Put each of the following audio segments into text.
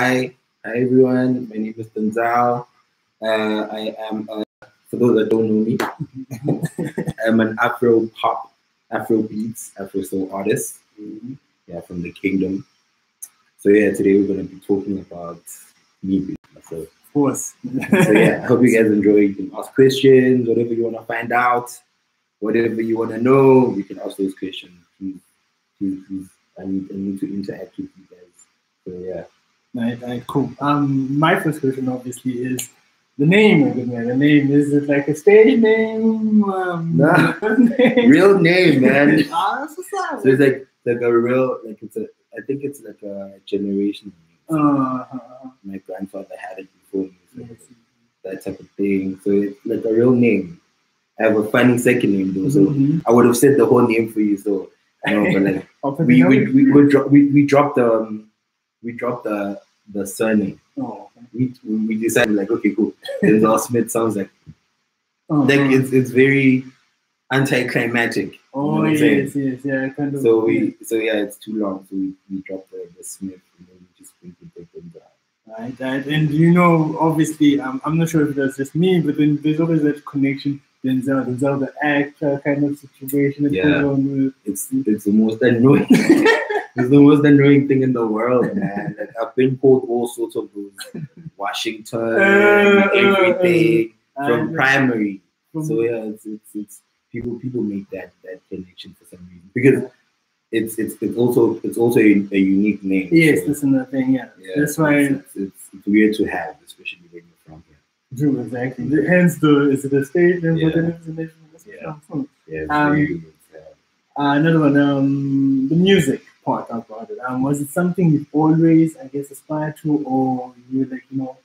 Hi, hi everyone. My name is Denzil. Uh, I am, uh, for those that don't know me, I'm an Afro pop, Afro beats, Afro soul artist. Yeah, from the Kingdom. So yeah, today we're gonna be talking about me. So, Of course. so yeah, I hope you guys enjoy. You can ask questions, whatever you wanna find out, whatever you wanna know, you can ask those questions. Please, please, please. I need, I need to interact with you guys. So yeah. Right, right, cool. Um, my first question obviously is the name of the man. The name is it like a stage name? Um, Nah. name? Real name, man. Ah. So it's like like a real like it's a I think it's like a generation. Uh, My grandfather had it before me, so yes. that type of thing. So it's like a real name. I have a funny second name though, so Mhm. I would have said the whole name for you. So but like we we we, we, dro- we, we dropped the um, we dropped the the surname. Oh, We we decided like okay cool. Denzil Smith sounds like oh, like oh. it's it's very anticlimactic. you know Oh what I'm saying? yes, yes, yeah, kind of. So we, so yeah, it's too long. So we, we dropped the, the Smith and then we just went with the. Right, right. And you know, obviously, um, I'm not sure if that's just me, but then there's always that connection, Denzel, Denzel the actor kind of situation Yeah. on. It's it's the most annoying. it's the most annoying thing in the world, man. Like I've been called all sorts of those Washington, Uh, uh, everything from primary. from- So yeah, it's, it's it's people people make that that connection for some reason because it's it's it's also it's also a, a unique name. Yes, So, that's another thing. Yeah, yeah, that's why. it's, it's, it's, it's weird to have, especially when here. Exactly. Hence, the is it a state and Yeah. it is a nation? Yeah. Yeah, Um, very weird to have. Uh, another one, um, the music part about it. Um, was it something you've always, I guess, aspired to, or you like, you know,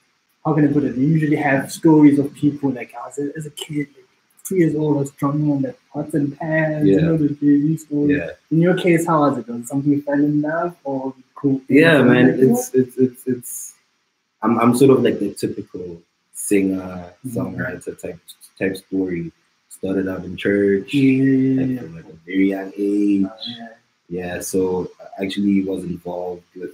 how can I put it? You usually have stories of people like I was a, as a kid, like, three years old, I was drumming on that pots and pans, you Yeah. know, the JV stories. Yeah. In your case, how was it? Was it something you fell in love, or cool? yeah man it's it's it's it's i'm, I'm sort of like the typical singer mm-hmm. songwriter type type story started out in church yeah, like, yeah, from like a very young age yeah. yeah. yeah so I actually was involved with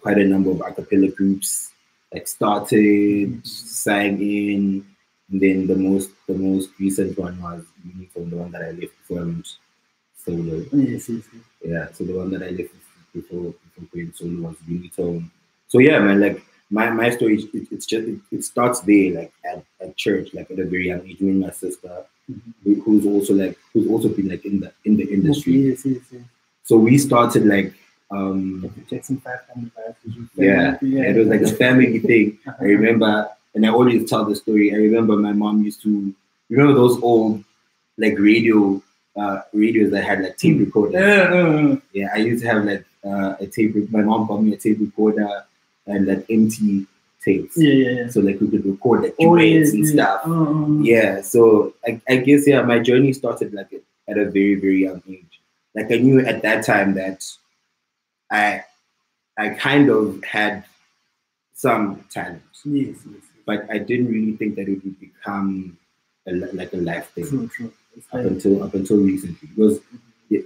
quite a number of a cappella groups like started mm-hmm. sang in and then the most the most recent one was Unitone the one that i left before i went solo oh, Yes, yes, yes. yeah, so the one that I left before before going solo was Unitone. So yeah, man, like my, my story, it, it's just it, it starts there, like at, at church, like at a very young age. Me and my sister, Mhm. who's also like who's also been like in the in the industry. Yes, yes, yes. So we started like um Jackson 500 yeah, yeah. it was like a family thing. I Uh-huh. remember, and I always tell the story. I remember my mom used to remember those old like radio uh radios that had like tape recorders. Yeah, Yeah, I used to have like uh, a tape. My mom got me a tape recorder and like empty tapes, yeah, yeah, yeah. so like we could record like Oh, duets yeah, and stuff. Uh, uh, Yeah, so I, I guess yeah, my journey started like at a very very young age. Like I knew at that time that I I kind of had some talent, Yes, yes. but I didn't really think that it would become a, like a life thing True, true. Up until up until recently. Because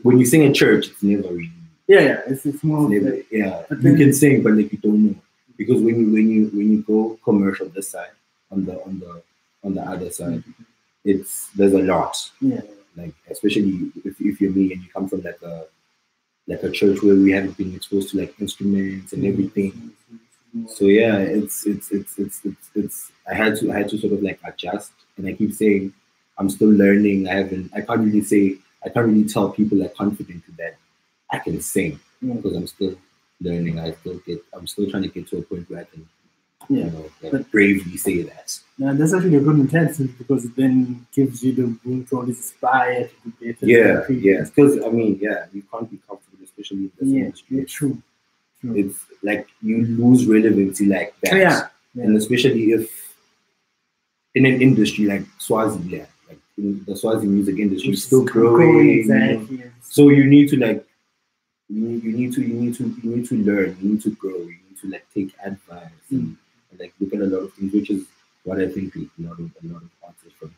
when you sing in church, it's never really yeah, yeah. It's, it's more of Never, like, yeah, you can sing, but like you don't know because when you when you when you go commercial this side on the on the on the other side, mm-hmm. it's there's a lot. yeah, Like especially if, if you're me and you come from like a like a church where we haven't been exposed to like instruments and everything. So yeah, it's it's it's it's it's, it's I had to I had to sort of like adjust, and I keep saying I'm still learning. I haven't I can't really say I can't really tell people like confidently that I can sing because I'm still learning. I still get. I'm still trying to get to a point where I can, Yeah. you know, like But- bravely say that. Now, that's actually a good intention because it then gives you the room to always aspire to be better. Yeah, yeah. Because I mean, yeah, you can't be comfortable, especially in this Yeah, industry. yeah, true. true. It's like you lose relevancy like that, oh, Yeah, yeah. and especially if in an industry like Swaziland, like the Swazi music industry, is still growing. Exactly. So you need to like you need, you need to you need to you need to learn, you need to grow, you need to like take advice and, and, like look at a lot of things, which is what I think a lot of a lot of artists from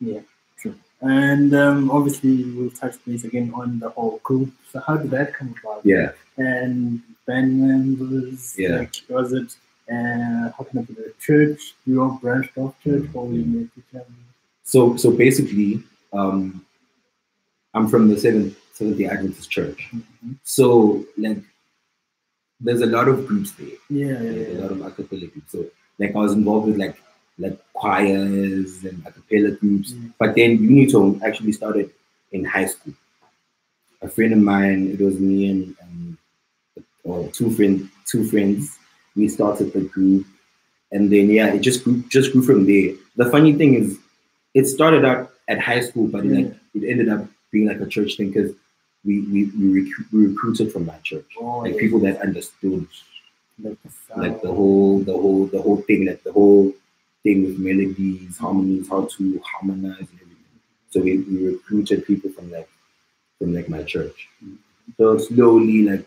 need Yeah, true. And um, obviously, we'll touch base again on the whole group. So, how did that come about? Yeah. And band members? Yeah. Like, was it uh, how can I put it? Church? You all branched off church, or you made the family? So so basically, um, I'm from the Seventh Seventh Day Adventist Church. Mhm. So like, there's a lot of groups there. Yeah, yeah, like, a lot of a cappella groups. So like I was involved with like like choirs and a cappella groups. Mm. But then Unitone actually started in high school. A friend of mine, it was me and um, or two friend two friends. We started the group, and then yeah, it just grew just grew from there. The funny thing is, it started out at high school, but like it ended up being like a church thing because we we we, recru- we recruited from that church, Oh, like yeah. people that understood. Like the like the whole the whole the whole thing like the whole thing with melodies harmonies how to harmonize and everything. So we, we recruited people from like from like my church. So slowly like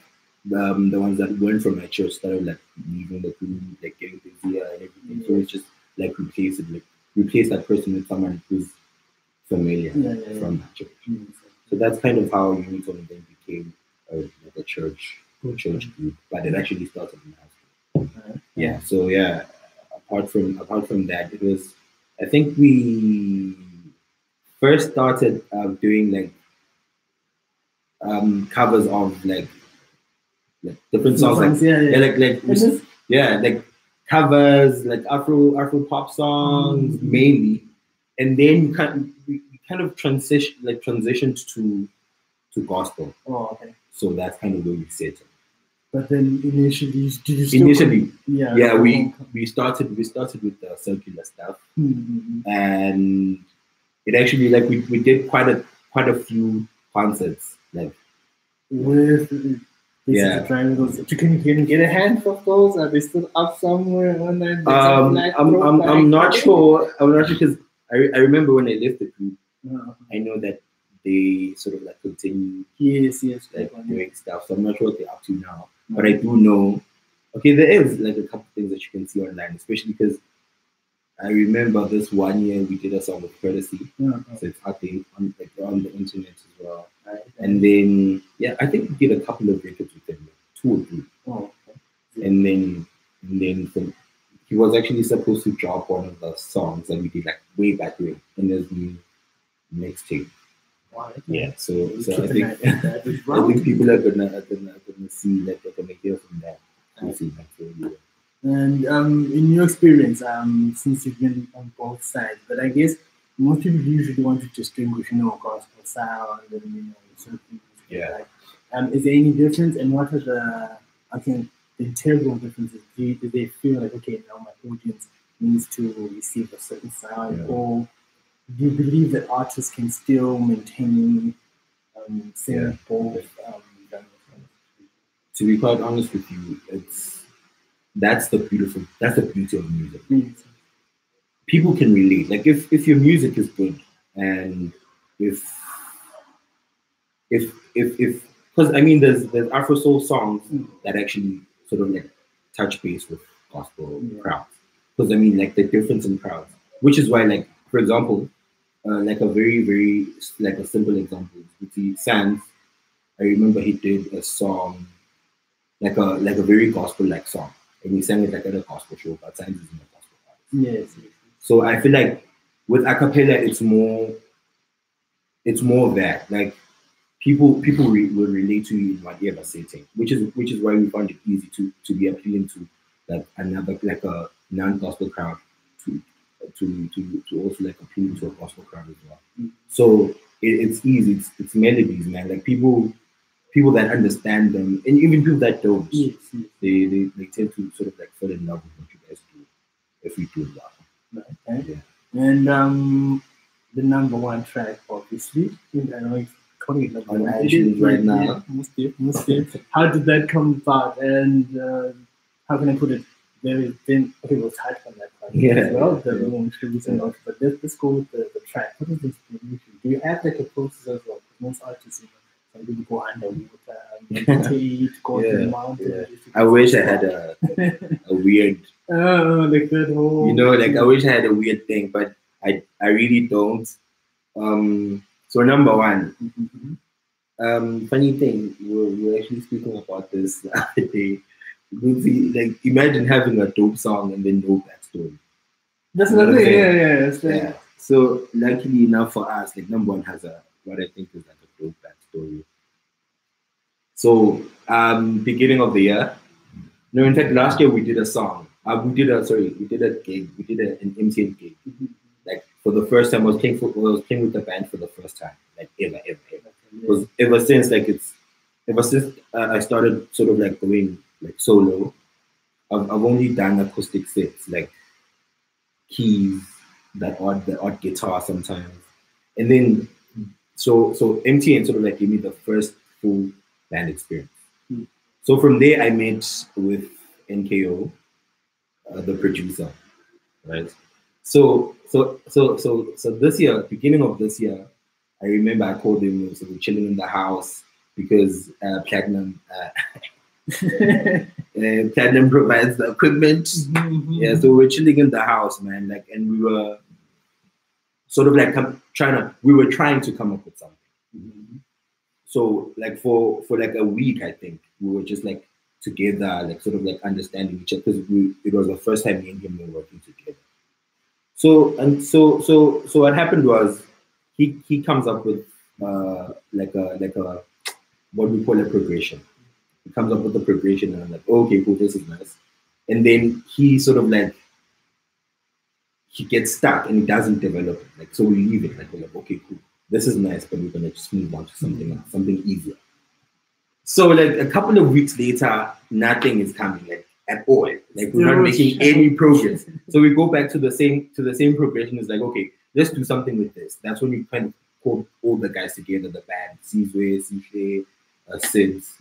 um, the ones that weren't from my church started like leaving the group like getting busier and everything. So it's just like replace it like replace that person with someone who's familiar Yeah, yeah, yeah. from that church. Mm. So that's kind of how Unitone then became a, like a church church group but it actually started in high school Right. yeah so yeah apart from apart from that it was i think we first started uh, doing like um covers of like like different songs like yeah, yeah. yeah like like yeah like covers like afro afro pop songs Mhm. mainly and then kind we kind of transition like transitioned to to gospel oh, okay. so that's kind of where we settled But then initially, did you still initially yeah, yeah we we started we started with the circular stuff mm, mm, mm. and it actually like we, we did quite a quite a few concerts like with this Yeah. those. You can, you get a handful of those. Are they still up somewhere on that? um I'm, I'm, I'm not sure i'm not sure because I, I remember when i left the group Uh, i know that they sort of like continue yes, yes. like doing stuff so i'm not sure what they're up to now but i do know okay there is like a couple things that you can see online especially because i remember this one year we did a song with courtesy Uh, so it's out there on, like, on the internet as well right. And then, yeah, I think we did a couple of records with him, like two or three. oh, okay. And then, and then from, he was actually supposed to drop one of the songs that we did like way back when in his new mixtape. Wow, Yeah, so so I think I think people are gonna are gonna, are gonna see like they're gonna hear from that. We'll see that so. And um, in your experience, um, since you've been on both sides, but I guess most people usually want to distinguish, you know, gospel sound and you know certain Yeah. like. Um, is there any difference, and what are the I think the integral differences? Do, you, do they feel like okay, now my audience needs to receive a certain sound, Yeah. or do you believe that artists can still maintain um, Yeah. both um. To be quite honest with you, it's that's the beautiful that's the beauty of music. Mm. people can relate. Like if if your music is good and if if if if because I mean there's there's Afro soul songs Mm. that actually sort of like touch base with gospel Yeah. crowds. Because I mean like the difference in crowds, which is why like for example, uh, like a very very like a simple example, with the Sands. I remember he did a song like a like a very gospel like song, and he sang it like at a gospel show, but Sands isn't a gospel artist. Yes, yes. So I feel like with a cappella, it's more, it's more that. Like people, people re- will relate to you in whatever setting, which is which is why we found it easy to to be appealing to like another like a non-gospel crowd to to to to also like appealing to a gospel crowd as well. Mm. So it, it's easy. It's it's melodies, man. Like people, people that understand them, and even people that don't, Yes, yes. they, they they tend to sort of like fall in love with what you guys do if we do it well. Right. Yeah. And um, the number one track, obviously. I know it's calling it number On one. Yeah, right now. Muslim. How did that come about? And uh, how can I put it? There has been, okay, we'll touch on that part Yeah, as well, yeah, the yeah. launch, release and but let's, let's go with the, the track. What is inspiration? Do you have like a process as well? Most artists, you know, people go underwater, meditate, go to the mountain. yeah. I wish I had a, a weird, Oh, like that whole. you know, like I wish I had a weird thing, but I I really don't. Um, so number one, Mhm. um, funny thing, we were, we were actually speaking about this the other day. Gucci, like, imagine having a dope song and then no backstory. That's another thing. Yeah, yeah. Like, Yeah. So luckily enough for us, like number one has a what I think is like a dope backstory. So um beginning of the year. No, in fact, last year we did a song. Uh, we did a sorry, we did a gig. We did a, an MTN gig. Like for the first time, I was playing for, I was playing with the band for the first time, like ever, ever, ever. Because ever since, like it's ever since uh, I started sort of like going like solo, I've, I've only done acoustic sets, like keys, that odd the odd guitar sometimes, and then so so MTN sort of like gave me the first full band experience. Hmm. So from there, I met with NKO, uh, the producer, right? So so so so so this year, beginning of this year, I remember I called him. So we're chilling in the house because uh, Platinum uh, uh, Platinum provides the equipment. Mhm. Yeah, so we're chilling in the house, man. Like, and we were sort of like come, trying to. We were trying to come up with something. Mhm. So like for for like a week, I think we were just like together, like sort of like understanding each other because we it was the first time me and him were working together. So and so so so what happened was he he comes up with uh like a like a what we call a progression. He comes up with the progression and I'm like, okay, cool, this is nice. And then he sort of like he gets stuck and he doesn't develop it. Like so we leave it like we're like, okay, cool this is nice, but we're gonna just move on to something else, something easier. So like a couple of weeks later, nothing is coming like at all. Like we're not making any progress. So we go back to the same to the same progression. It's like okay, let's do something with this. That's when we kind of called all the guys together, the band, Sizwe, Sihle, uh, Sids,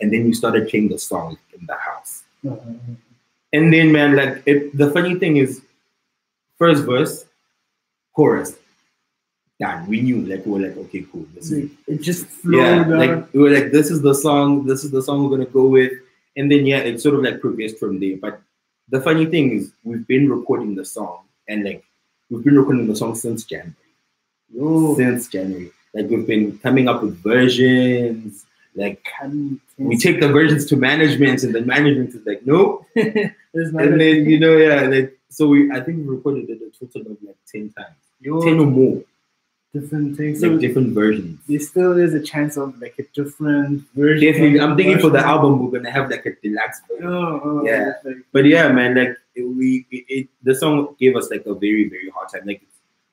and then we started playing the song in the house. Mhm. And then man, like it, the funny thing is, first verse, chorus, done. We knew like we were like okay, cool. This is It just flowed yeah, out. like we were like, this is the song, this is the song we're gonna go with, and then yeah, it sort of like progressed from there. But the funny thing is, we've been recording the song, and like we've been recording the song since January, Yo, since January. Like we've been coming up with versions. Like can- we take the versions to management, and then management is like, no, There's and then you know, yeah, like so we, I think we recorded it a total of like ten times, yo, ten or more, different things. So like different versions. there still is a chance of like a different version. Definitely, I'm thinking for the album we're gonna have like a deluxe version. Oh, oh, Yeah. like- But yeah, man, like it, we, it, it, the song gave us like a very, very hard time. Like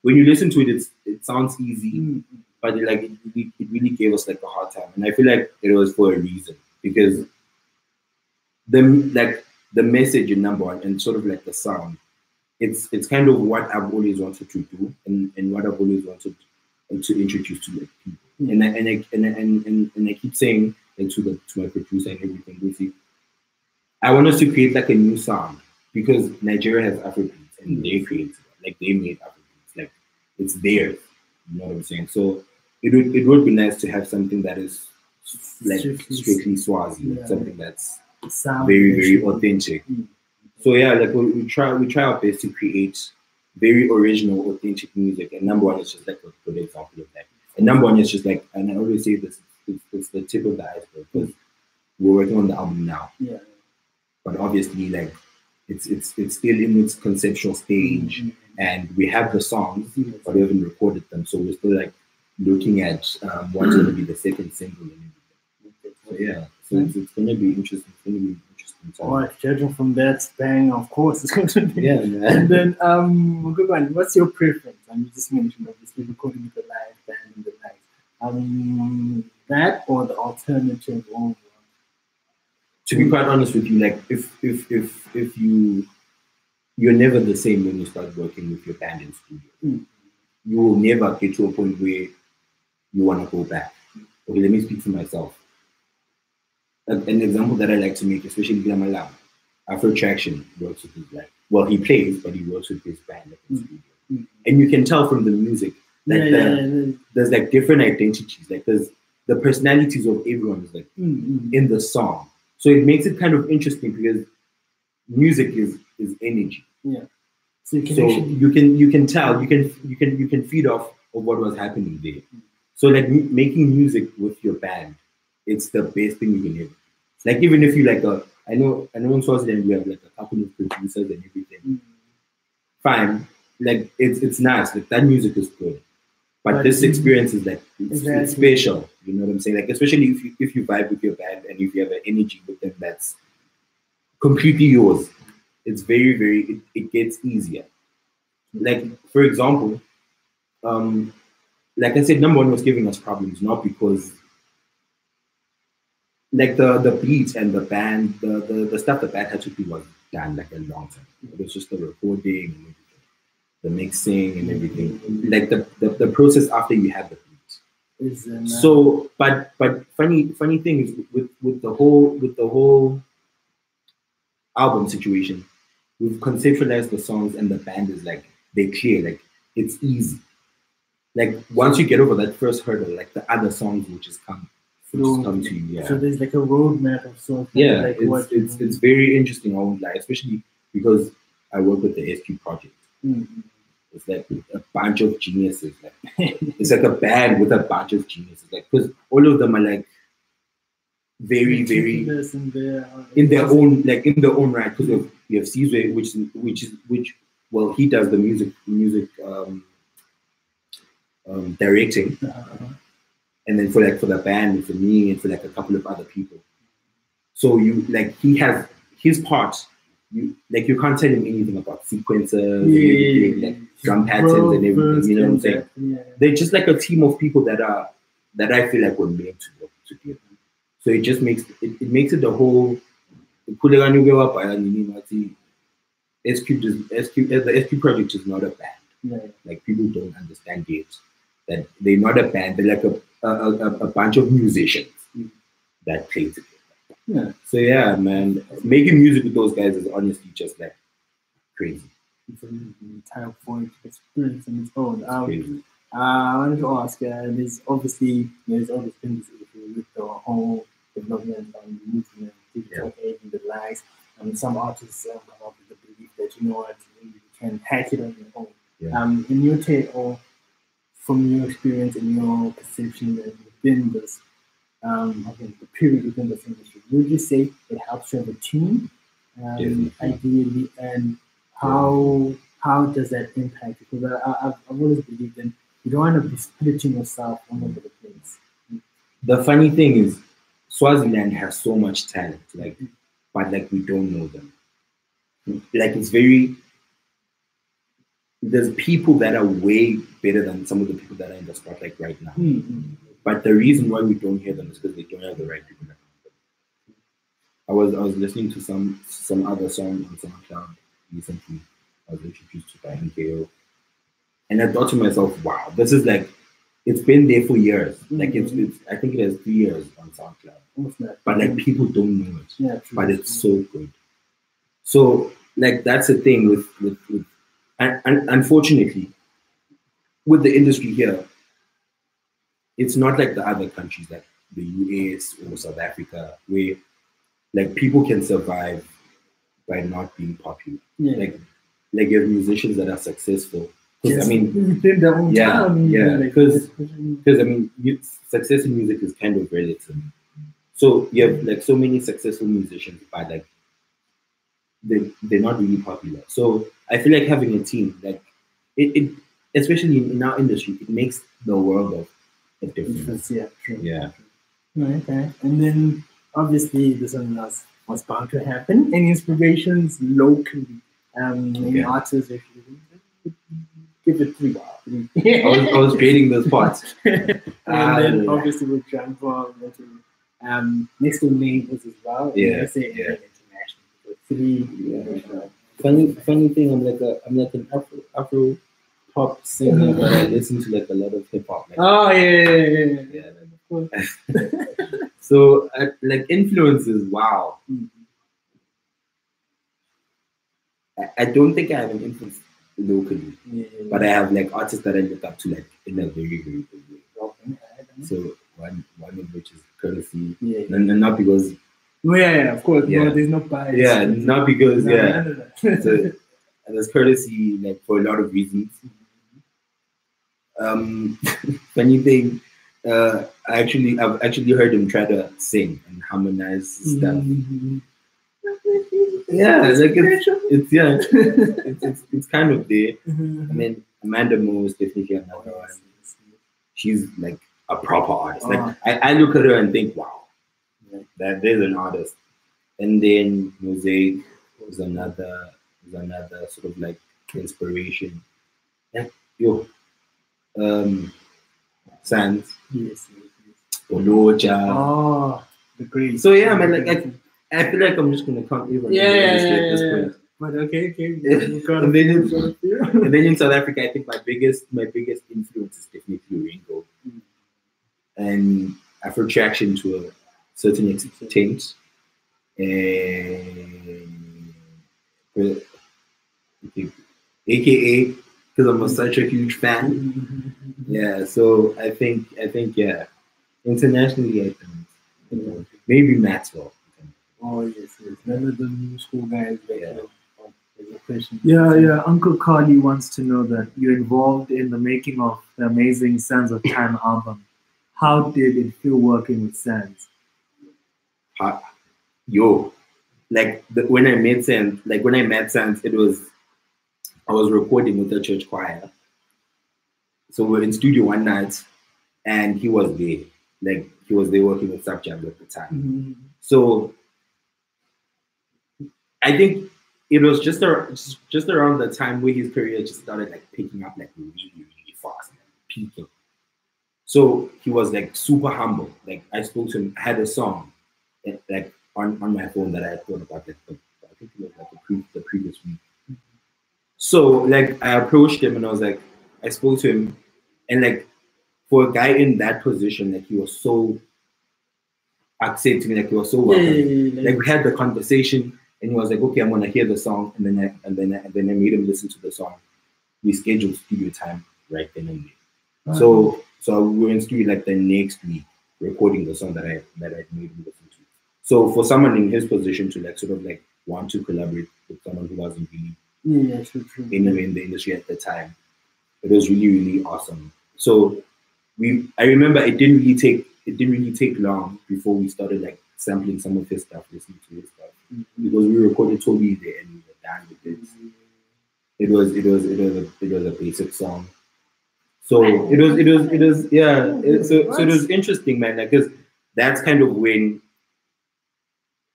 when you listen to it, it's, it sounds easy, Mm. But like it, really- it really gave us like a hard time. And I feel like it was for a reason because the like the message in number one and sort of like the sound, it's it's kind of what I've always wanted to do and, and what I've always wanted to introduce to like people. Hmm. And I, and, I, and, I, and, and and I keep saying like to the to my producer and everything, Lucy, I want us to create like a new sound because Nigeria has Afrobeats and they created like they made Afrobeats, like it's theirs. You know what I'm saying? So it would it would be nice to have something that is like Strictly- strictly, Swazi, like Yeah. something that's sound very very authentic. Mm. So yeah, like we, we try we try our best to create very original, authentic music. And number one is just like a good example of that. And number one is just like, and I always say this, it's, it's the tip of the iceberg because we're working on the album now. Yeah. But obviously, like it's it's it's still in its conceptual stage, Mhm. and we have the songs, but we haven't recorded them. So we're still like looking at um, what's going to be the second single and everything. So yeah, so it's, it's going to be interesting. It's going to be interesting time. All right, judging from that bang, of course, it's going to be. Yeah, And then, um, good one. What's your preference? I mean, you just mentioned obviously recording with the live band and the night. Um, that or the alternative over. to be quite honest with you, like if if if if you you're never the same when you start working with your band in studio. Mm. You will never get to a point where you want to go back. Okay, let me speak for myself. An example that I like to make, especially Glamalam, Afro Traction works with his like well, he plays, but he works with his band like, in Mm. studio. Mm. And you can tell from the music, like yeah, the, yeah, yeah, yeah. there's like different identities. Like there's the personalities of everyone is like Mm, mm. in the song. So it makes it kind of interesting because music is is energy. So you can So you can you can tell you can you can you can feed off of what was happening there. So like making music with your band, it's the best thing you can ever. Like even if you like a, I know I know in Swaziland we have like a couple of producers and everything. Mm. Fine, like it's it's nice. Like that music is good, but, But this you- experience is like it's, it's special. You know what I'm saying? Like especially if you if you vibe with your band and if you have an energy with them that's completely yours, it's very very it, it gets easier. Like for example, um, like I said, number one was giving us problems, not because like the the beat and the band, the, the the stuff the band had to do was done like a long time. It was just the recording and the mixing and everything. Like the, the, the process after you had the beat. So, but but funny funny thing is with with the whole with the whole album situation, we've conceptualized the songs and the band is like they clear, like it's easy. Like once you get over that first hurdle, like the other songs will just come, will just come to you. Yeah, So there's like a roadmap of sorts. yeah. like it's, what it's it's very interesting. I won't lie, especially because I work with the SQ project. Mm. It's like a bunch of geniuses. Like it's like a band with a bunch of geniuses. Like because all of them are like very very in their, in their own like in their own right because you have Caesar, which which is which well he does the music music um, um, directing Uh, and then for like for the band and for me and for like a couple of other people so you like he has his part you like you can't tell him anything about sequences and everything, like drum patterns and everything you know what I'm saying Yeah. they're just like a team of people that are that I feel like were meant to work together. So it just makes it, it makes it the whole Kulegani Ugewa Baya Nini Mati SQ just SQ the SQ project is not a band. Yeah. Like people don't understand yet that they're not a band, they're like a a, a, bunch of musicians that play together. Yeah. So yeah, man, making music with those guys is honestly just like crazy. It's an entire point experience in its own. Um, crazy. Uh, I wanted to ask, uh, there's obviously there's always been this issue with the whole development and movement, digital age and the likes. And some artists um, come up with the belief that you know what, you can hack it on your own. Yeah. Um, in your take, or from your experience and your perception that within this, um, I think the period within this industry, would you say it helps you have a team, um, Definitely. ideally, and how how does that impact? Because I, I, I've I've always believed in you don't want to be splitting yourself all over the place. the funny thing is Swaziland has so much talent, like, but like we don't know them. Like it's very there's people that are way better than some of the people that are in the spotlight right now. But the reason why we don't hear them is because they don't have the right people. I was I was listening to some some other song on SoundCloud recently. I was introduced to by NKO. And I thought to myself, wow, this is like it's been there for years. Like it's, it's I think it has three years on SoundCloud. But like people don't know it. yeah, true. But it's so good. So like that's the thing with with, with and, and unfortunately with the industry here, it's not like the other countries like the US or South Africa where like people can survive by not being popular. yeah. Like like you have musicians that are successful. Because I mean within their own Yeah, town, yeah, like, because- especially- because I mean, you, success in music is kind of relative. So you have like so many successful musicians, but like they they're not really popular. So I feel like having a team, like it, it especially in our industry, it makes the world of a difference. Yeah, true. Yeah. Okay. And then obviously this one was, was bound to happen. Any inspirations locally? Um, any Okay. artists? If you give it three. I was, I was creating those parts. and Ah, then obviously we'll jump on into um, next to neighbors as well. Yeah, say yeah. Three. Yeah. Funny, funny thing. I'm like a, I'm like an Afro, Afro pop singer, but I listen to like a lot of hip hop. Like, Oh yeah, yeah, yeah, yeah. yeah, Of course. So uh, like influences, wow. Mhm. I, I don't think I have an influence locally, Yeah, yeah, but I have like artists that I look up to like in a very very big way. So one one of which is courtesy, Yeah, and, and not because yeah, yeah, of course. Yeah. No, there's no bias. yeah, not because No, yeah. no. So and there's courtesy like for a lot of reasons. Um, funny thing, uh, I actually, I've actually heard him try to sing and harmonize stuff. Mhm. Yeah, like it's, it's yeah, it's, it's it's kind of there. I mean, Amanda Moore is definitely another one. She's like a proper artist. Like Oh. I, I look at her and think, wow, that there's an artist. And then Mosaic was another was another sort of like inspiration. Like yo, um, Sands, Yes, yes, yes. Oh, the great. So yeah, I man, like I, I feel like I'm just gonna count even Yeah, yeah, yeah, yeah. But okay, okay. Yeah. And then a it's- few, got a few. And then in South Africa, I think my biggest my biggest influence is definitely Ringo. Mm. And Afro Traction to a certain extent. And uh, but I AKA because I'm a, such a huge fan. Yeah, so I think I think yeah. Internationally I think you know, maybe Maxwell. Oh yes, yes. None of the new school guys. Like, Yeah. oh, a question. Yeah, yeah. Uncle Carly wants to know that you're involved in the making of the amazing Sands of Time album. How did it feel working with Sands? Yo, like the, when I met Sands, like when I met Sands, it was I was recording with the church choir. So we're in studio one night, and he was there. Like he was there working with Subjab at the time. Mhm. So I think it was just ar- just just around the time where his career just started like picking up like really really fast, like, peaking. So he was like super humble. Like I spoke to him, I had a song like on, on my phone that I had thought about like the, I think it was like the, pre- the previous week. So like I approached him and I was like, I spoke to him, and like for a guy in that position, like he was so accepting, to me, like he was so welcoming yeah, yeah, yeah. like we had the conversation and he was like okay i'm gonna hear the song and then I, and then I, and then i made him listen to the song we scheduled studio time right then and there so uh-huh. so we were in studio like the next week recording the song that i that i made him listen so for someone in his position to like sort of like want to collaborate with someone who wasn't really yeah, true, true. in the industry at the time. It was really, really awesome. So we I remember it didn't really take it didn't really take long before we started like sampling some of his stuff, listening to his stuff. Mm-hmm. Because we recorded Toby there and we were done with it. Mm-hmm. It was it was it was a it was a basic song. So it was it was it was yeah. Oh, it, so so it was interesting, man. Like, cause that's kind of when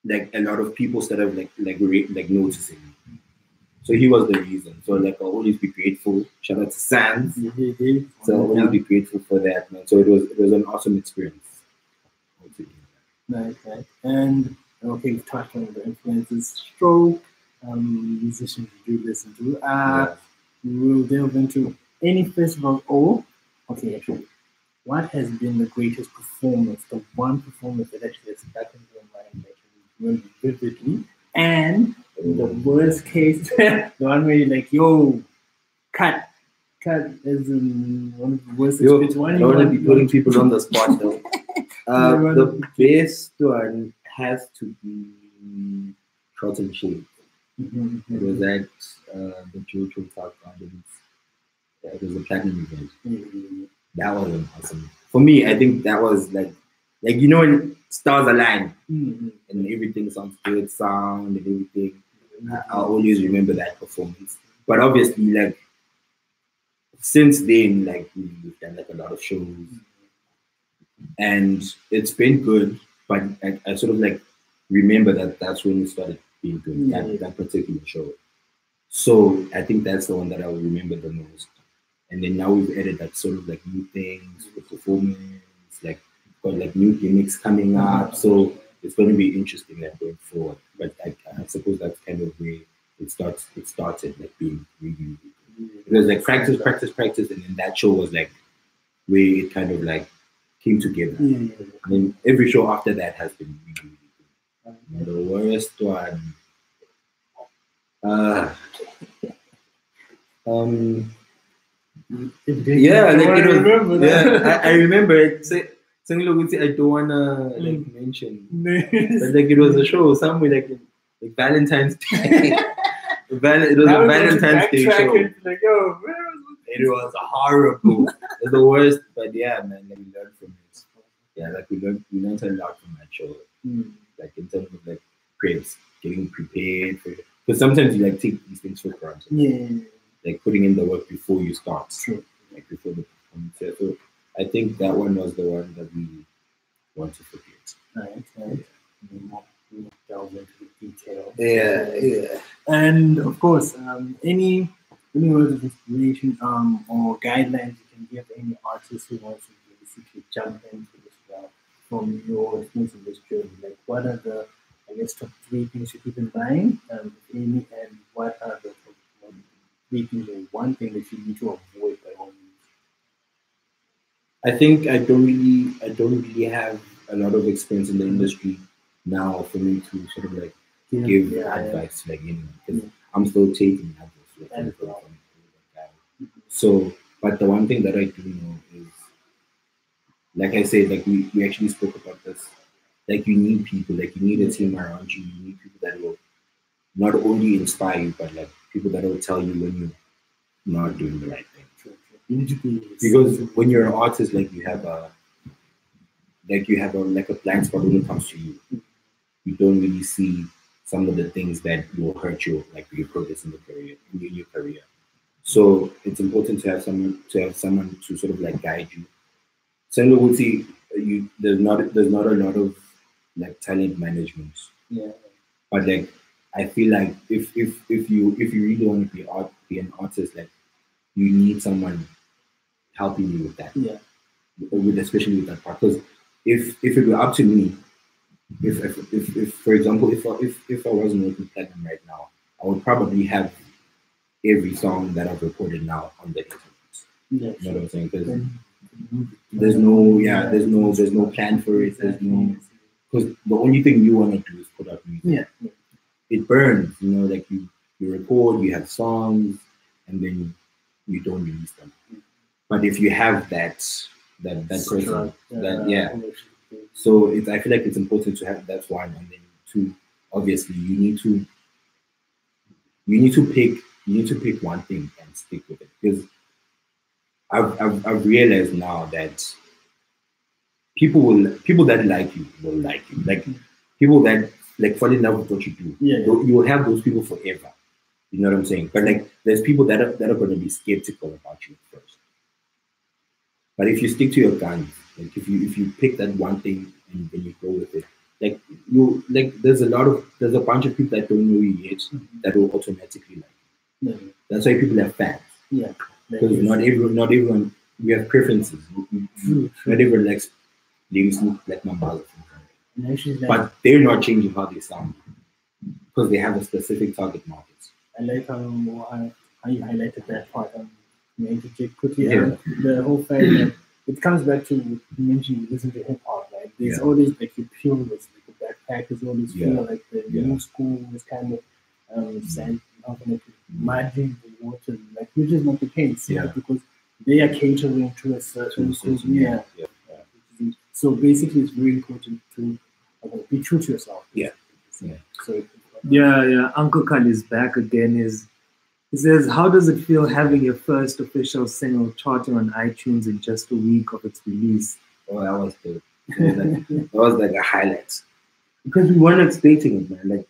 like a lot of people started like like re- like noticing. So he was the reason. So like I'll always be grateful. Shout out to. Yeah, yeah, yeah. So I'll always be grateful for that, man. So it was it was an awesome experience. Nice. And okay, we've touched on the influences, stroke, um, musicians you do listen to. Uh, we will delve into any festival or okay, actually, what has been the greatest performance, the one performance that actually has stuck in your mind, that you remember vividly, and the worst case, the one where you're like, yo, cut, cut is in one of the worst. Yo, it's one I want to be putting people on the spot though. Uh, the best one has to be Short and Shade. Mhm, It was at uh, the Jojo Park Gardens. Yeah, it was a platinum event. mhm. That was awesome. For me, I think that was like, like you know, when stars align Mhm. and everything sounds good, sound and everything. I, I always remember that performance. But obviously, like since then, like we- we've done like a lot of shows, and it's been good. But I, I sort of like remember that that's when it started being good. Yeah. That, that particular show. So I think that's the one that I will remember the most. And then now we've added like sort of like new things for performance, like got like new gimmicks coming up. So it's going to be interesting like going forward. But I, I suppose that's kind of where it starts. It started like being really, good. It was like practice, practice, practice, and then that show was like where it kind of like came together. Yeah. I mean, every show after that has been really, really good. The worst one. Uh, um, yeah, like remember that. yeah, I, I remember it. Something like I don't wanna like mention, but like it was a show somewhere like like Valentine's Day. Val- it was I a was Valentine's Day show. Like, yo, It was horrible. it was the worst, but yeah, man, like, we learned from it. yeah, like we learned we learned a lot from that show. Mm. Like in terms of like preps, getting prepared for because sometimes you like take these things for granted. Yeah, Like putting in the work before you start. true. Like before the performance. So I think that one was the one that we want to forget. Right, right. We'll not- we'll not delve into the details. yeah. yeah. And of course, um, any any words of inspiration um, or guidelines you can give any artist who wants to basically jump into this route from your experience in this journey? Like, what are the, I guess, top three things you keep in mind, um, any, and what are the top one, three things or one thing that you need to avoid by all? I think I don't really I don't really have a lot of experience in the mm-hmm. industry now for me to sort of like Yeah, give yeah, advice to like anyone because Yeah. Mm-hmm. I'm still taking advice like. So, but the one thing that I do know is, like I said, like we, we actually spoke about this. Like you need people, like you need a team mm-hmm. around you. You need people that will not only inspire you, but like people that will tell you when you're not doing the right thing. True, true. You need to be Because when you're an artist, like you have a, like you have a like a blind spot when it comes to you. You don't really see some of the things that will hurt you, like your progress in the career, in your, career. So it's important to have someone to have someone to sort of like guide you. Similar would say you there's not there's not a lot of like talent management, yeah, but like I feel like if if if you if you really want to be art be an artist, like you need someone helping me with that yeah, with especially with that part. Because if if it were up to me, if if, if, if for example, if I, if if I wasn't working platinum right now, I would probably have every song that I've recorded now on the internet. yeah. You know what I'm saying? Because Then- mm-hmm. there's no yeah, there's no there's no plan for it. There's no because the only thing you want to do is put out music. Yeah, yeah. It burns, you know, like you you record, you have songs, and then you don't release them. But if you have that that that person Struck, that- uh, yeah. So it's I feel like it's important to have that one, and then two, obviously you need to you need to pick you need to pick one thing and stick with it. Because I've, I've, I've realized now that people will people that like you will like you. Like people that like fall in love with what you do Yeah, yeah. you will have those people forever. You know what I'm saying? But like there's people that are that are going to be skeptical about you first but if you stick to your guns, like if you if you pick that one thing and then you go with it, like you like there's a lot of there's a bunch of people that don't know you yet that will automatically like. you. Yeah, That's why people have fans yeah. Because not everyone not everyone we have preferences. True. Not everyone likes look like my mother, for example. And actually, like, but they're not changing how they sound because they have a specific target market. I like how, how, how you highlighted that part. Um, interject quickly. Yeah. Um, the whole fact that it comes back to you mentioned you listen to hip hop, right? There's Yeah. always like the purists, like the backpackers always Yeah. feel like the Yeah. new school is kind of um, saying, how can it, muddying the water, like which is not the case, Yeah. because they are catering to a certain group. Yeah. yeah. So basically, it's very important to be true to yourself. Yeah. Yeah. So Yeah, yeah. Uncle Kali is back again. Is he says, "How does it feel having your first official single charting on iTunes in just a week of its release?" Oh, that was the that was like, that was like a highlight because we weren't expecting it, man. Like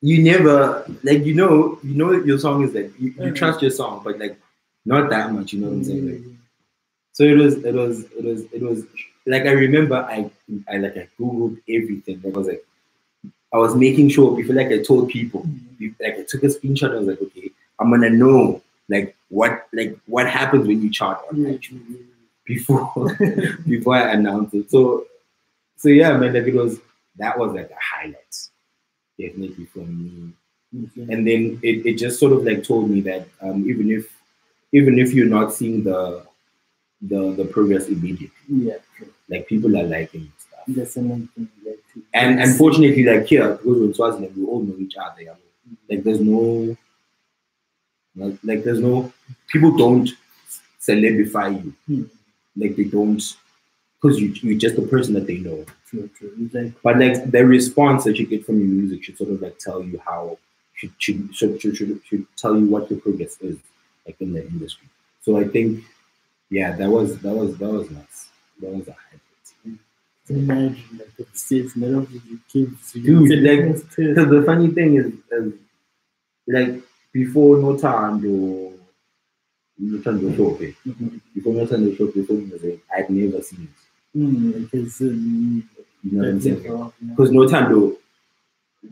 you never like you know you know your song is like you, you trust your song, but like not that much. You know what I'm saying? Like, mm. so it was it was it was it was like I remember I I like I googled everything. I was like I was making sure before like I told people mm-hmm. like I took a screenshot. I was like okay I'm gonna know like what like what happens when you chart on iTunes mm-hmm. before before I announced it. So so yeah, man, like it was that was like a highlight, definitely for me. Mm-hmm. And then it, it just sort of like told me that um, even if even if you're not seeing the the the progress immediately, yeah, true. like people are liking stuff. That's another thing. Like, And unfortunately, like here, because we're in Swaziland, we all know each other. Like there's no like, like there's no people don't celebify you. Hmm. Like they don't because you you're just the person that they know. True, true. Like, But like the response that you get from your music should sort of like tell you how should should should should, should, should tell you what your progress is like in the industry. So I think yeah, that was that was that was nice. Those are hybrids. Imagine like the states middle of the kids. Dude, like, Because the funny thing is, is like before no time to no time to show okay. Before no time to show before music, I'd never seen it. Mm, because um, You know what I'm saying? it, bro, you know. Because no time to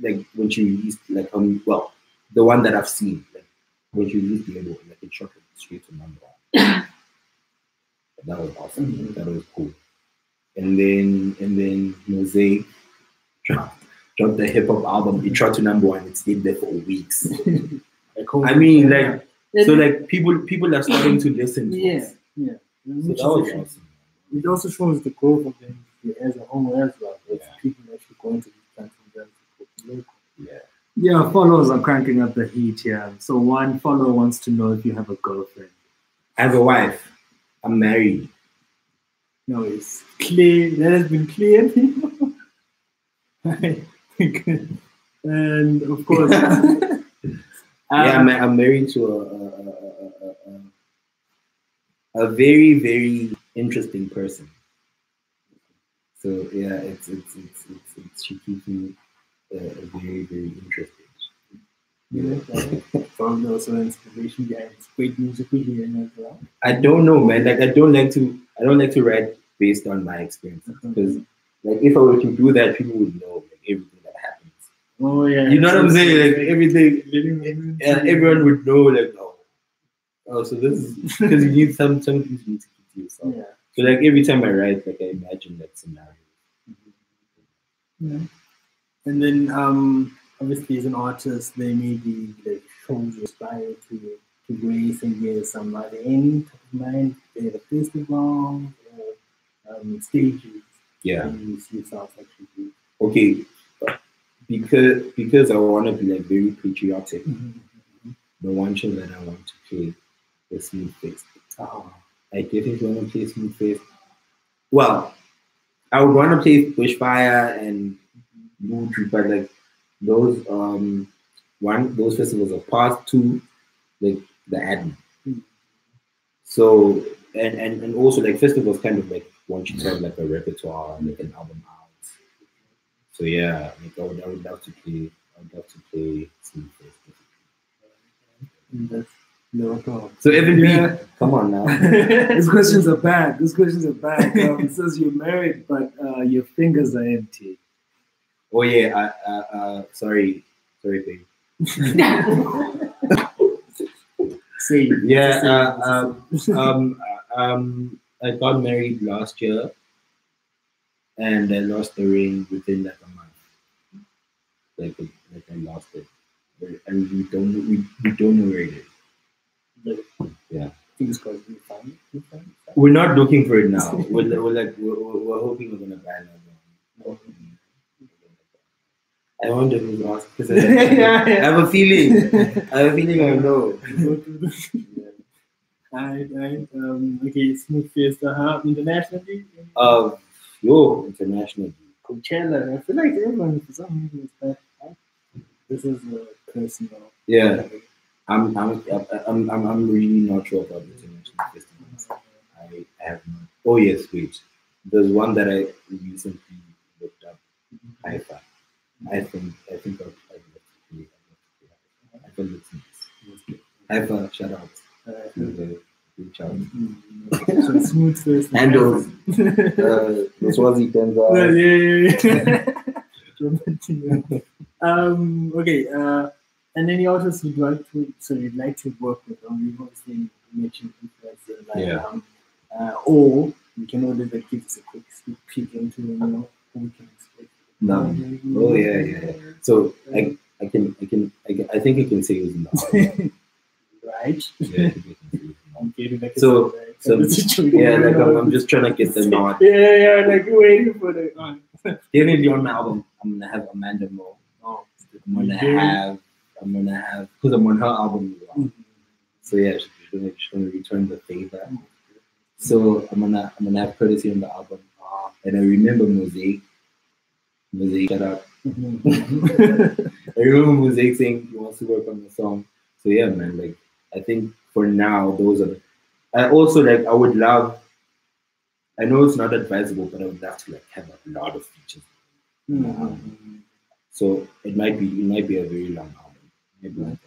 like when she released like um well the one that I've seen like when she released the other one like it shot straight to number one. that was awesome. That was cool. And then and then Mosaic dropped, dropped the hip hop album. It shot to number one. It stayed there for weeks. I mean, like, Yeah, so like people people are starting to listen to yeah, us. yeah. So Which that was awesome. It also shows the growth of the industry as a whole as well. It's Yeah. people actually going to these countries and to local. Yeah. Yeah, followers are cranking up the heat here. So one follower wants to know if you have a girlfriend. I have a wife. I'm married. No, it's clear. That has been clear. and of course, um, yeah, I'm, I'm married to a a, a, a, very very interesting person. So yeah, it's it's it's it's, it's she keeps me uh, very very interested. you know, probably also inspiration behind great music we hear as well. I don't know, man. Like I don't like to I don't like to write based on my experiences because like if I were to do that, people would know like everything that happens. Oh yeah, You know what I'm saying? Like everything, living in yeah, everyone would know like oh, oh, so this is because you need some some things you need to keep to yourself. Yeah. So like every time I write, like I imagine that scenario. Yeah. And then um obviously as an artist there may be like shows you aspire to to grace and get some there any top of mind, there the festival or um stages Yeah. you see yourself actually. Okay. Because because I want to be like very patriotic. The one show that I want to play is Smooth Face. Oh, I definitely want to play Smooth Face. Well, I would want to play Bushfire and Mood Tree, but like those um one those festivals are part two, like the admin. Mm. So and, and and also like festivals kind of like want you to have like a repertoire, and make an album out. So yeah, like I would I would love to play I would love to play Smooth Face. and that's lyrical. So Evan Yeah. B, come on now. These questions are bad. These questions are bad. Um, it says you're married, but uh, your fingers are empty. Oh yeah, uh, uh, uh, sorry, sorry, babe. Say Yeah, uh, um, um, uh, um, I got married last year, and I lost the ring within like a month. Like, like I lost it, and we don't know, we, we don't know where it is. Yeah. things called we find we find We're not looking for it now. We're, we're like we're, we're hoping we're gonna buy another one. Mm-hmm. I wonder who's asked because I, Yeah, I have a feeling. I have a feeling I know. Alright, alright. Um, okay, Smooth Fest, uh-huh. Internationally, Uh, yo, international. Coachella. I feel like everyone for some reason is that. right? This is a personal. Yeah, I'm I'm I'm I'm, I'm really not sure about the international festivals. I have not. Oh yes, wait. There's one that I recently looked up. Haifa. I think I think I'd, I'd love to play. I'd love to play Haifa. Haifa looks nice. Haifa, shout out To the reach out. so Smooth Fest. Handles. Uh, the Swazi Yeah, Tenza. yeah, yeah. um, okay, uh, and any artists you'd like to, so you'd like to work with, um, you've obviously mentioned like, Yeah. um, uh, or you can like, give us a quick sneak peek into, you know, who we can expect. No. Oh yeah, yeah. yeah. So I I can I can I, can, I think I can say it was not. right? Yeah, I think I can say it was not. I'm getting like So- survey. so, Yeah, like I'm, I'm just trying to get the nod. Yeah, yeah, like waiting for the. Uh, Definitely on my album, I'm gonna have Amanda Moore. oh, I'm gonna Okay. have, I'm gonna have, because I'm on her album as well. So yeah, she's gonna, she's gonna return the favor. So I'm gonna, I'm gonna have courtesy on the album. Uh, and I remember Mosaic. Mosaic, shout out. I remember Mosaic saying he wants to work on the song. So yeah, man, like I think for now those are. I also like I would love, I know it's not advisable, but I would love to like have a lot of features. Mm. So it might be it might be a very long album. Maybe like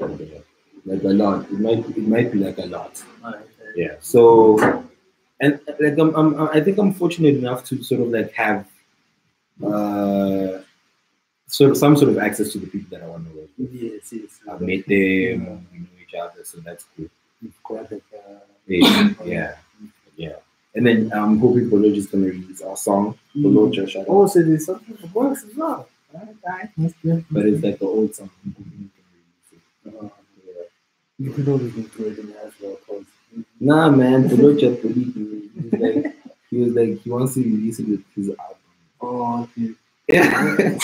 a, like a lot. It might it might be like a lot. Alright, Yeah. So and like I'm, I'm I think I'm fortunate enough to sort of like have uh sort of some sort of access to the people that I want to work with. Yes, yes. I've met them, we know each other, so that's cool. Like uh, Yeah, yeah, yeah. And then I'm hoping Bolo is gonna release our song, Bolo Josh, Oh, so there's something for works as well. That's good. but it's like the old song. Can. Uh, yeah. You could always include it as well, cause Nah, man, Bolo just believed me. He was like, he was like, he wants to release it with his album. oh, okay. Yeah.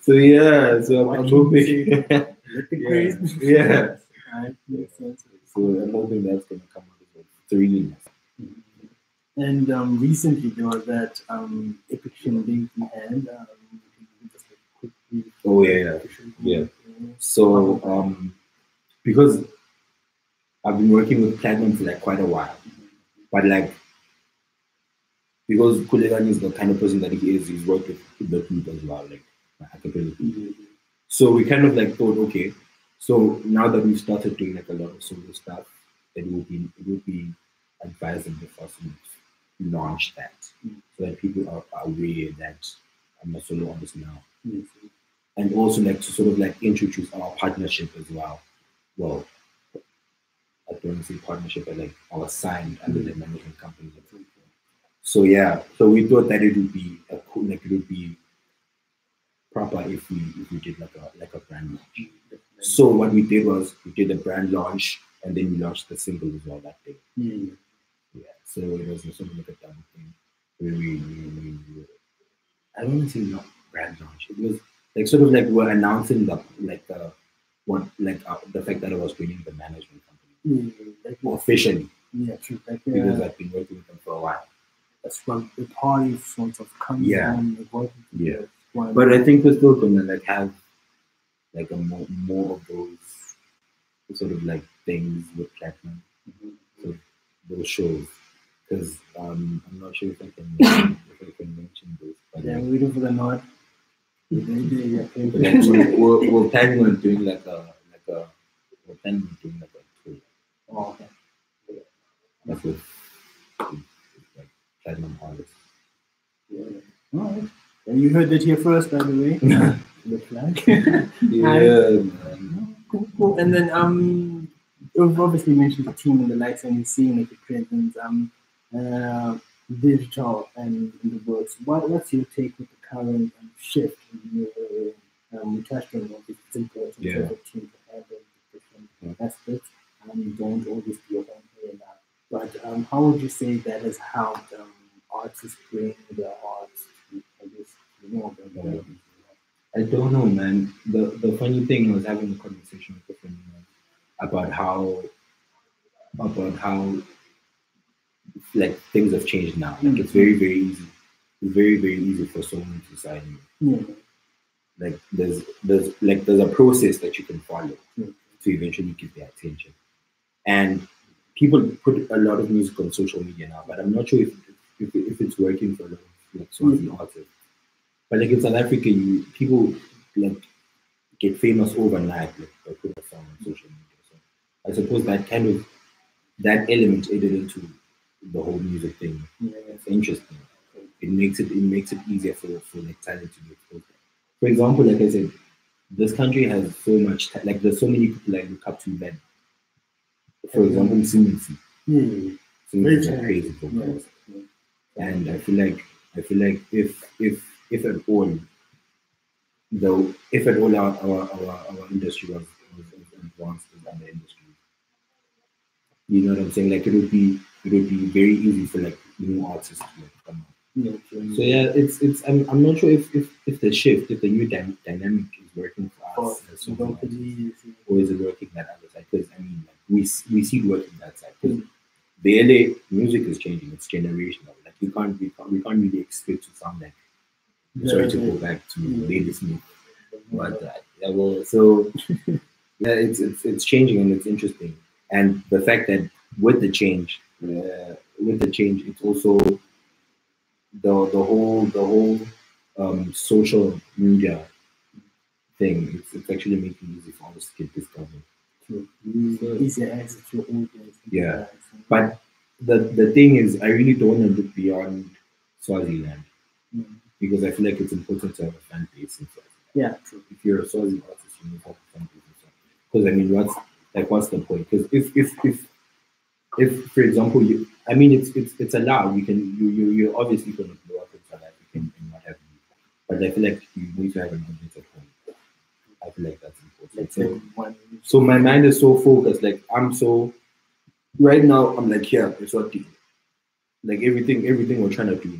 so yeah, so I'm, What I'm can you hoping. Yeah. Yeah. Alright, makes sense. so I'm hoping that's gonna come out as well. Three. And um, recently there was that um, epic shindig we had. Um, just a quick brief Oh yeah, yeah. Yeah. So um, because I've been working with Platinum for like quite a while, but like because Kulegani is the kind of person that he is, he's worked with the group as well, like group. So we kind of like thought, okay, so now that we've started doing like a lot of solo stuff, it will be it will be advisable for us to launch that so that people are, are aware that I'm a solo artist now Yes. and also like to sort of like introduce our partnership as well. Well, I don't want to say partnership, but like our sign under the mm. management company. So yeah, so we thought that it would be a cool, like it would be proper if we if we did like a like a brand launch. So what we did was we did a brand launch and then we launched the single as well that day. Yeah. Yeah. So it was sort of like a done thing. Where we, we, we, I don't want to say not brand launch. It was like sort of like we're announcing the like the what like uh, the fact that I was joining the management company Yeah. Like, officially yeah, true. Like, because uh, I've been working with them for a while. That's well the party sort of comes Yeah. Like, working Yeah. One- But I think we're still gonna like have like a more more of those sort of like things with platinum, so those shows. Because um, I'm not sure if I can if I can mention those, but yeah, like, we're waiting for the. Yeah, yeah, yeah. But like we're, we're, planning on doing like a like a we're planning on doing like a tour Oh, okay. like with, with, like platinum artists. Yeah. All right. And you heard that here first, by the way. the flag. Yeah, cool, cool. And then um, you've obviously mentioned the team and the likes, and seeing like the presence, um, uh, digital and in the works. What, what's your take with the current um, shift in your um, we touched on what it's important Yeah. for the team to have different aspects. Um, you don't always be your own way now. But um, how would you say that has helped um, artists bring their arts to, I guess, you know, the, the, I don't know, man. The the funny thing I was having a conversation with a friend about how about how like things have changed now. Like it's very very easy. It's very very easy for someone to sign you. yeah. Like there's there's like there's a process that you can follow Mm. to eventually get their attention. And people put a lot of music on social media now, but I'm not sure if if, if it's working for a lot of like Swazi mm. artists. But like in South Africa, you people like get famous overnight like, by putting a song on social media. So I suppose that kind of that element added into the whole music thing. Yeah. It's interesting. It makes it it makes it easier for for like talent to be exposed. For example, like I said, this country has so much like there's so many people I look up to that. For example, Simonsi. Yeah. Simonsi is a Yeah. vocalist. And I feel like I feel like if if if at all though if at all our our, our, our industry was, was advanced as other industries. You know what I'm saying? Like it would be it would be very easy for like new artists to like come up. Yeah. So yeah, it's it's I'm, I'm not sure if, if if the shift, if the new dy- dynamic is working for us as you solo don't artists, believe. or is it working that other side? Because I mean, like we we see it working that side. Because the LA music is changing; it's generational. Like you can't we can't, we can't really expect to sound like. I'm sorry to go back to Yeah. Ladysmith, but uh, yeah, well, so yeah, it's it's it's changing and it's interesting. And the fact that with the change, uh, with the change, it's also the the whole the whole um, social media thing. It's, it's actually making it easy for us to get discovered. to easier access to audience. Yeah. But the the thing is, I really don't want to look beyond Swaziland Mm. because I feel like it's important to have a fan base in Swaziland. Yeah, true. If you're a Swazi artist, you need to have a fan base in Swaziland. Because I mean, what's like what's the point? Because if if if if for example you, I mean, it's it's it's allowed. You can you you you're obviously going to blow up in South Africa and, and what have you. But I feel like you need to have an audience at home. I feel like that's important. So, so my mind is so focused. Like I'm so right now. I'm like yeah, It's what do like everything. Everything we're trying to do.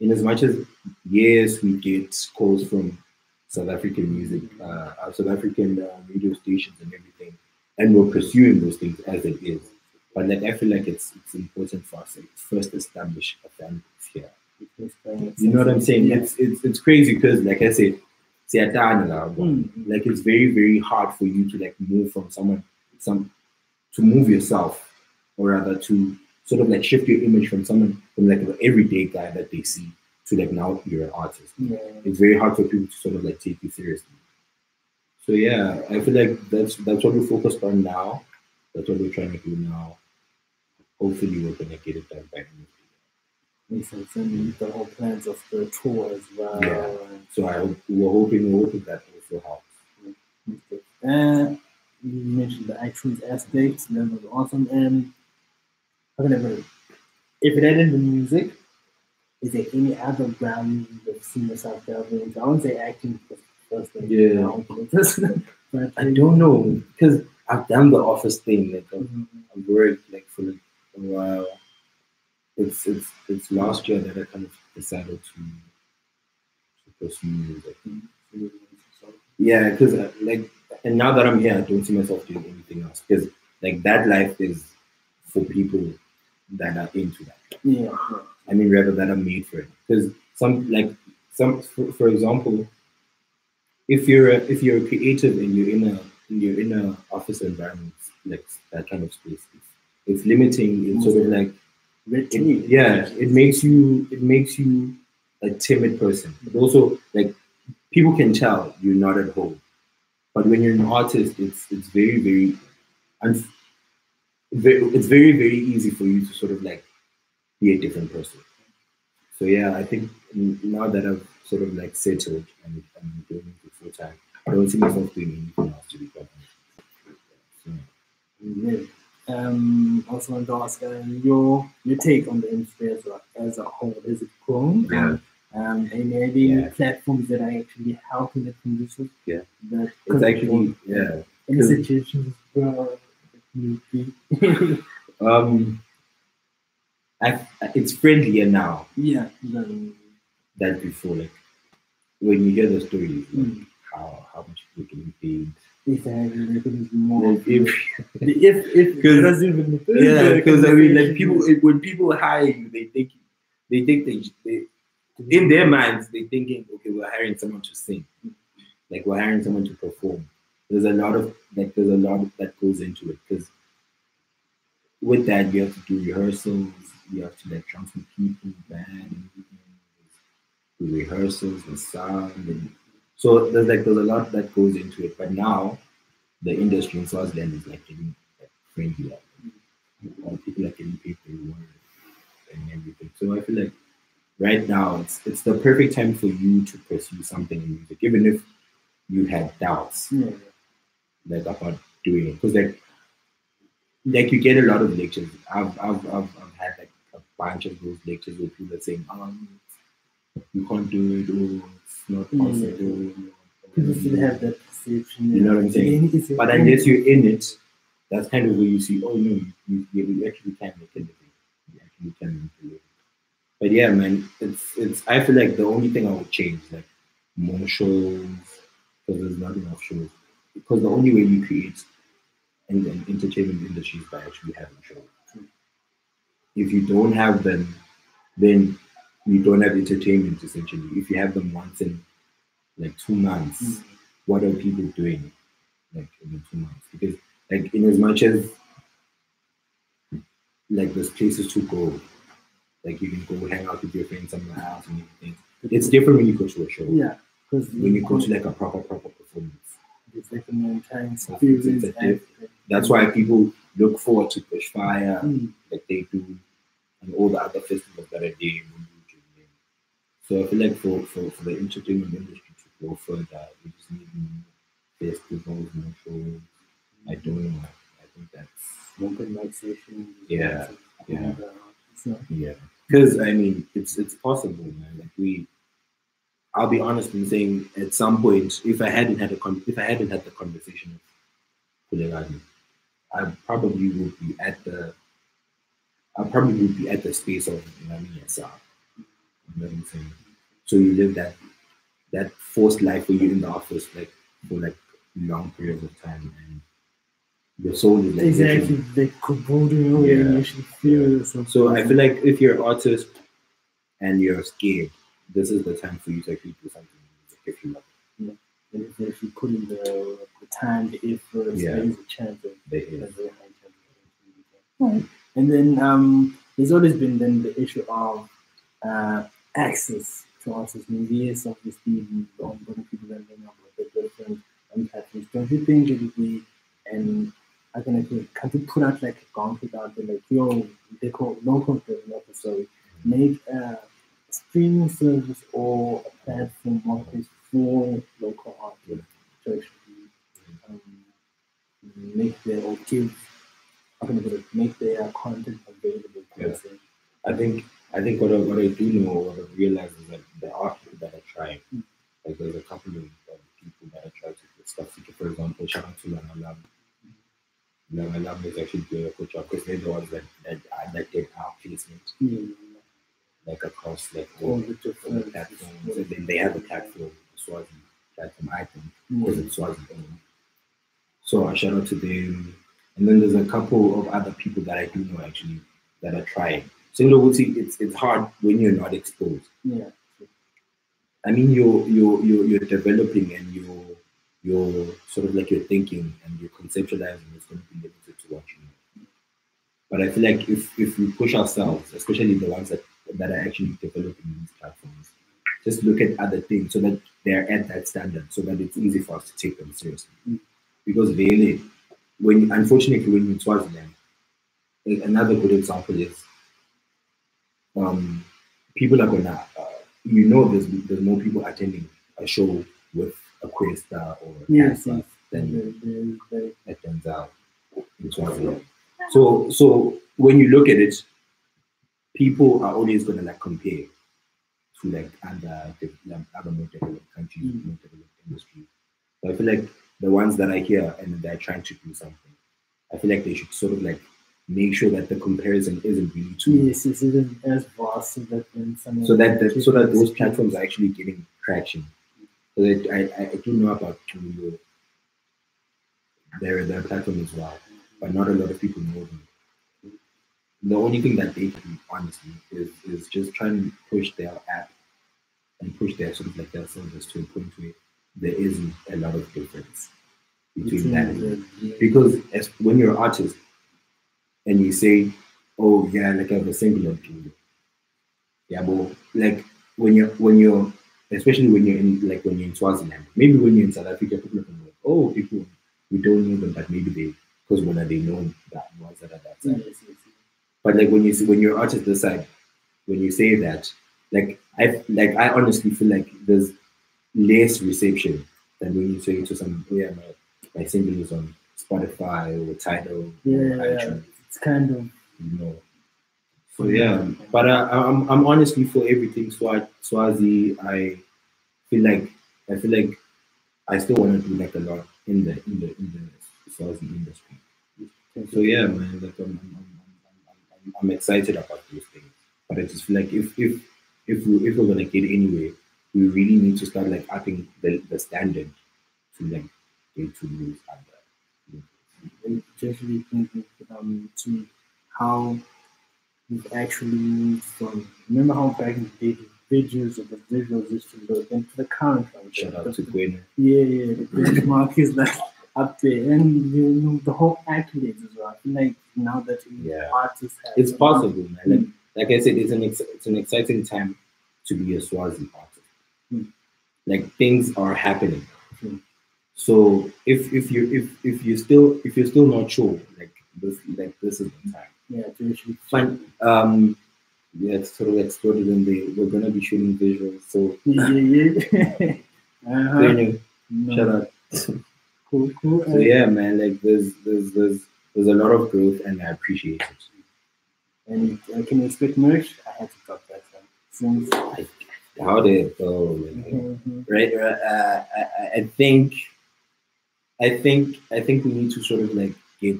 In as much as yes, we get calls from South African music, uh, uh, South African uh, radio stations and everything, and we're pursuing those things as it is. But like I feel like it's it's important for us to first establish a base here. You know what I'm saying? It's it's it's crazy because like I said, siyatana la, but, Mm. like it's very very hard for you to like move from someone some to move yourself or rather to sort of like shift your image from someone from like an everyday guy that they see to like now you're an artist. Yeah. It's very hard for people to sort of like take you seriously. So yeah, I feel like that's that's what we're focused on now. That's what we're trying to do now. Hopefully we're gonna get it done by the end of the year. Makes sense. And the whole plans of the tour as well. Yeah. So I hope we're hoping we're hoping that also helps. Uh, you mentioned the iTunes aspect, that was awesome. And can I put it? If it hadn't been music, is there any other ground you've seen yourself delving into? I wouldn't say acting because first thing. Yeah. I won't get into but I don't know because I've done the office thing. Like I've, Mhm. I've worked like for like a while. It's it's it's last year that I kind of decided to to pursue music. Mm-hmm. Yeah, because uh, like, and now that I'm here, I don't see myself doing anything else because like that life is for people that are into that. Yeah. yeah. I mean, rather that are made for it. Because some like some, for, for example, if you're a, if you're a creative and you're in a in a office environment like that kind of space, it's, it's limiting. It's sort of like it, yeah, it makes you it makes you a timid person. But also, like people can tell you're not at home. But when you're an artist, it's it's very very, and it's very very easy for you to sort of like be a different person. So yeah, I think now that I've sort of like settled and I'm doing it full time, I don't see myself doing anything else to be quite honest. So, Yeah. Um, also want to ask uh, your your take on the industry as a, as a whole. Is it grown? Yeah. Um, and maybe Yeah. platforms that are actually helping the producers. Yeah. That it's actually yeah. situations where it need be. Um, I, it's friendlier now yeah. Then, than before. Like when you hear the stories, like, mm, how how much people getting paid. if I there could be more. If, if if Because- even yeah, because I mean, like people it- when people hire you, they think they think they, they in their minds they thinking, okay, we're hiring someone to sing, like we're hiring someone to perform. There's a lot of like there's a lot that goes into it because with that you have to do rehearsals, you have to like transfer people, band, do rehearsals and sound, and so there's like there's a lot that goes into it. But now the industry in Swaziland is like getting like friendlier. All people are getting paid their word and everything. So I feel like right now it's it's the perfect time for you to pursue something in music, even if you had doubts Yeah. like about doing it. Because like like you get a lot of lectures. I've I've I've, I've had like a bunch of those lectures where people are saying, um, you can't do it or it's not Yeah. possible. People still have that perception. You know what I'm saying? It's But unless you're in it, that's kind of where you see, oh no, you, you, you actually can make a living. You actually can make a living. But yeah, man, it's it's. I feel like the only thing I would change is like more shows because there's not enough shows. Because the only way you create the entertainment industry is by actually having shows. Hmm. If you don't have them, then you don't have entertainment essentially. If you have them once in like two months, Mm. what are people doing like in the two months? Because like in as much as like there's places to go, Like you can go hang out with your friends somewhere else and everything. It's different when you go to a show. Yeah, because When you go to like a proper proper performance. it's like entire It's- experience. a and- That's why people look forward to Bushfire, Mm. like they do, and all the other festivals that are there. So I feel like for, for, for the entertainment industry to go further, we just need more festivals, more shows. I don't know. I think that's mic sessions. Yeah, yeah. So, yeah. Because I mean, it's it's possible, man. Like we, I'll be honest in saying, at some point, if I hadn't had a con- if I hadn't had the conversation with Kulegani, I probably would be at the, I probably would be at the space of Nami Yasa. You know what I'm saying? So you live that that forced life where you're in the office like for like long periods of time and your soul is like exactly, literally- like Kubota, where you Yeah. actually feel something. So I feel like if you're an artist and you're scared, this is the time for you to actually do something if you love And if, if you put in the, the time, the effort, Yeah. there is a chance of it. There is. there's a very high chance of getting And then um, there's always been then the issue of uh, access to artists. Maybe yes, obviously, on other people that know about the different um, platforms. Don't you think it would be and I can actually can you put out like a gauntlet out there like yo, they call local developer, sorry, make a streaming service or a platform marketplace for local artists to actually um, make their or give how can I put it, make their content available Yeah. I think I think what I, what I do know, what I realize is that there are people that are trying. Mm. Like there's a couple of um, people that are trying to get stuff together. For example, shout out to Lana Lam. Lana Lam is actually doing a good job because they're the ones that that, that did our placement Yeah. like across like All the different platforms. And then they have a platform, Swazi platform, I think. because Yeah. it's Swazi owned. So I shout out to them. And then there's a couple of other people that I do know actually that are trying. So you know, it's it's hard when you're not exposed. Yeah. I mean, you're you're you're, you're developing and you're you're sort of like you're thinking and you're conceptualizing is going to be limited to what you know. But I feel like if if we push ourselves, especially the ones that that are actually developing these platforms, just look at other things so that they're at that standard, so that it's easy for us to take them seriously. Mm. Because really, when unfortunately when in Swaziland, another good example is um, people are gonna, uh, you know, there's there's more people attending a show with a queer star or Yes, yes. than Denzil in Swaziland. So so when you look at it, people are always gonna like compare to like other like, other more developed countries, Mm. more developed industries. So I feel like the ones that are here and they're trying to do something, I feel like they should sort of like make sure that the comparison isn't really too Yes, yes, it is as vast so that when someone so that, that so that those platforms are actually getting traction. So that I, I, I do know about Kumilo. Their their platform as well, but not a lot of people know them. The only thing that they can honestly, is is just try and push their app and push their sort of like their service to a point where there isn't a lot of difference between that because as when you're an artist and you say, "Oh yeah, like I have a single of yeah, but like when you're when you're especially when you're in like when you're in Swaziland, maybe when you're in South Africa, people are gonna "Oh, people we don't know them, but maybe they because when are they known that ones that are that side." yes, yes. But like when you see, when you're an artist this side, when you say that, like I like I honestly feel like there's less reception than when you say to some, "Oh yeah, my my single is on Spotify or Tidal Yeah, or yeah, yeah. iTunes," It's kind of you know. So yeah, but I, I'm I'm honestly for everything Swa- Swazi. I feel like I feel like I still want to do like a lot in the in the in the Swazi industry. So yeah, man, like I'm, I'm, I'm, I'm, excited about those things. But I just feel like if if if we if we're gonna get anywhere, we really need to start like upping the, the standard to like get to those other. Really thinking um, to how we've actually moved from remember how back in the day the videos of the visuals used to look and the current one. Shout out to Gwen. Yeah, yeah, the benchmark is like up there, and you know the whole accolades as well. Like now that Yeah. artists have It's possible, man. Like like I said, it's an ex- it's an exciting time to be a Swazi artist. Hmm. Like things are happening. So if if you if if you still if you're still not sure, like this like this is the time. Yeah, to actually Fine. Um yeah, it's sort of exploded and they we're gonna be shooting visuals. So Yeah, yeah, uh-huh. Daniel, No. shout out. Cool, cool. So yeah, man, like there's there's there's there's a lot of growth and I appreciate it. And uh, can you expect merch? I had to drop that one. Since How did it go? Like, Mhm. right? Uh, I, I- I think, I think, I think we need to sort of like get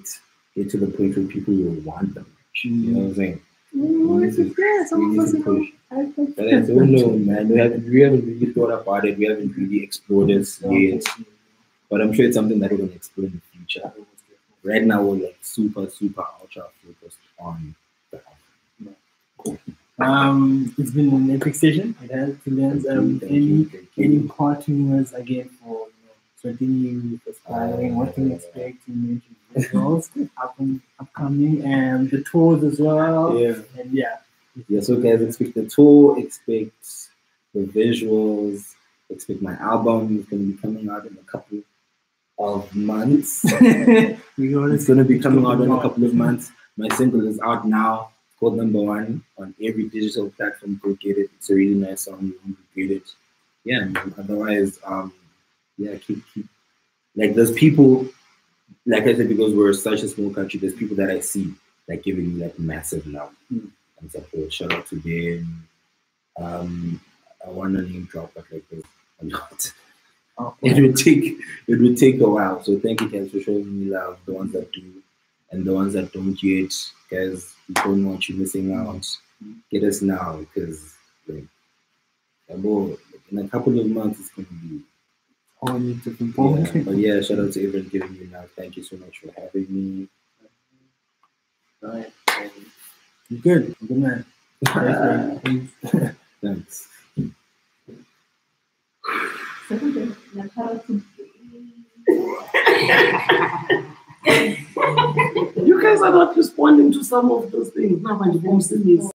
get to the point where people will want them. You know what I'm saying? We need to- yeah, some we of need us to know. push. I think But I don't know, man. We haven't we haven't really thought about it. We haven't really explored it yet. But I'm sure it's something that we're gonna explore in the future. Right now, we're like super, super ultra focused on the album. Um, it's been an epic session. It has to learn um, any any parting words again for continuing aspiring, what can you expect in visuals upcoming, and the tours as well. Yeah. And yeah. Yeah, so guys, expect the tour, expect the visuals, expect my album is gonna be coming out in a couple of months. it's gonna be coming out in a couple of months. My single is out now, called Number One on every digital platform. Go get it. It's a really nice song. You want to get it. Yeah, man. Otherwise, um, yeah, keep keep like there's people, like I said, because we're such a small country, there's people that I see like giving me like massive love Mm. and support. Shout out to them. Um, I want to name drop, but like there's a lot. Oh, It would take it would take a while. So thank you guys for showing me love, the ones that do, and the ones that don't yet. Guys, we don't want you missing out. Get us now because like, in a couple of months it's gonna be. All need to be Yeah, born. but yeah, shout out to everyone giving me now. Thank you so much for having me. Right. And Good. Good man. Thanks, man. Thanks. Thanks. You guys are not responding to some of those things. Now, my phone still is.